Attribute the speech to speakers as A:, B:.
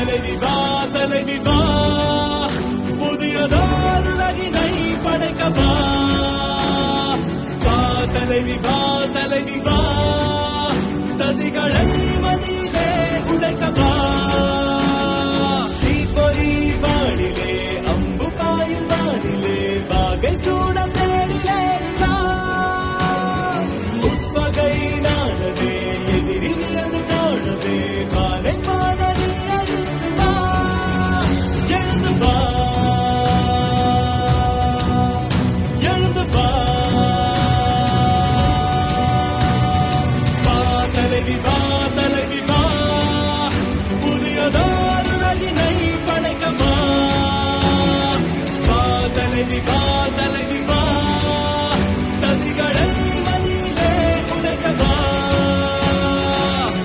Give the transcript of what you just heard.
A: தலைவி வா தலைவி வா புதியதோர் உலகினை படைக்க வா தலைவி வா தலைவி தலைவிவா தலைவிவா புதியதோர் உலகினை படைக்கமா வா தலைவிவா தலைவி